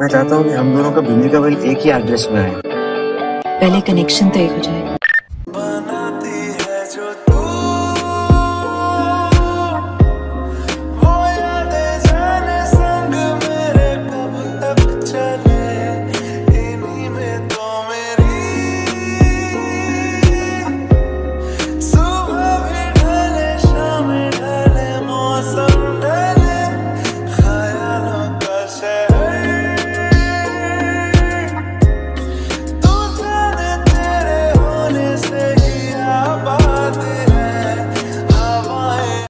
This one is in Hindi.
मैं चाहता हूँ कि हम दोनों का बिजली का बिल एक ही एड्रेस में आए। पहले कनेक्शन तय तो हो जाए। someday